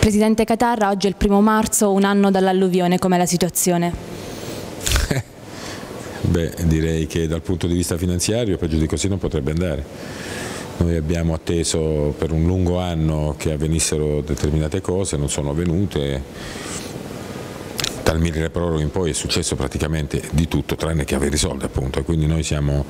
Presidente Catarra, oggi è il primo marzo, un anno dall'alluvione, com'è la situazione? Beh, direi che dal punto di vista finanziario peggio di così non potrebbe andare. Noi abbiamo atteso per un lungo anno che avvenissero determinate cose, non sono avvenute, dal mille proroghe in poi è successo praticamente di tutto tranne che avere i soldi appunto e quindi noi siamo,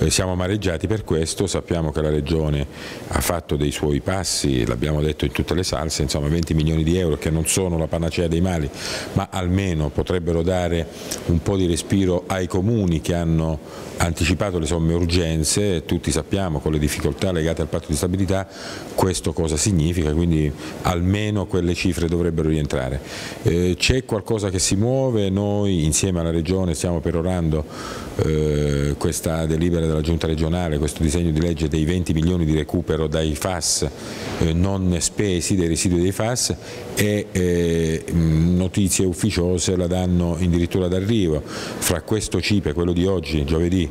eh, siamo amareggiati per questo, sappiamo che la Regione ha fatto dei suoi passi, l'abbiamo detto in tutte le salse, insomma 20 milioni di euro che non sono la panacea dei mali ma almeno potrebbero dare un po' di respiro ai comuni che hanno anticipato le somme urgenze, tutti sappiamo con le difficoltà legate al patto di stabilità questo cosa significa, quindi almeno quelle cifre dovrebbero rientrare. Eh, C'è qualcosa che si muove, noi insieme alla Regione stiamo perorando eh, questa delibera della Giunta regionale, questo disegno di legge dei 20 milioni di recupero dai FAS eh, non spesi, dei residui dei FAS e eh, notizie ufficiose la danno addirittura d'arrivo. Fra questo CIPE, quello di oggi, giovedì,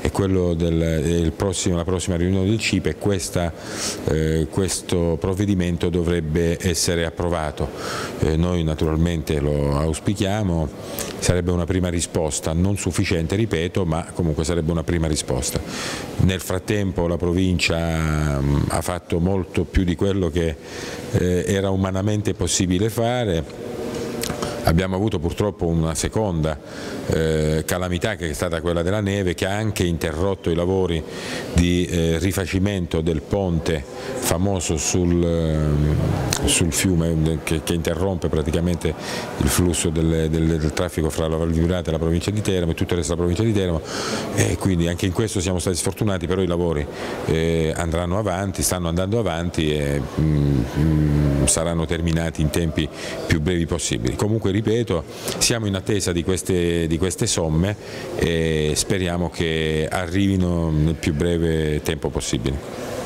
e quello del prossimo, la prossima riunione del CIPE, questa, eh, questo provvedimento dovrebbe essere approvato. Eh, noi naturalmente lo auspichiamo sarebbe una prima risposta, non sufficiente ripeto, ma comunque sarebbe una prima risposta. Nel frattempo la provincia mm, ha fatto molto più di quello che eh, era umanamente possibile fare, Abbiamo avuto purtroppo una seconda eh, calamità che è stata quella della neve che ha anche interrotto i lavori di eh, rifacimento del ponte famoso sul, eh, sul fiume che, che, interrompe praticamente il flusso del, del, del traffico fra la Val Vibrata e la provincia di Teramo e tutto il resto della provincia di Teramo e quindi anche in questo siamo stati sfortunati però i lavori eh, andranno avanti, stanno andando avanti e mh, mm, mh, mm, saranno terminati in tempi più brevi possibili. Comunque ripeto, siamo in attesa di queste, di queste somme e speriamo che arrivino nel più breve tempo possibile.